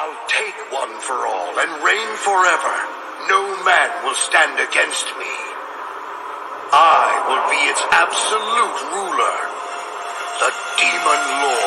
I'll take one for all and reign forever. No man will stand against me. I will be its absolute ruler, the Demon Lord.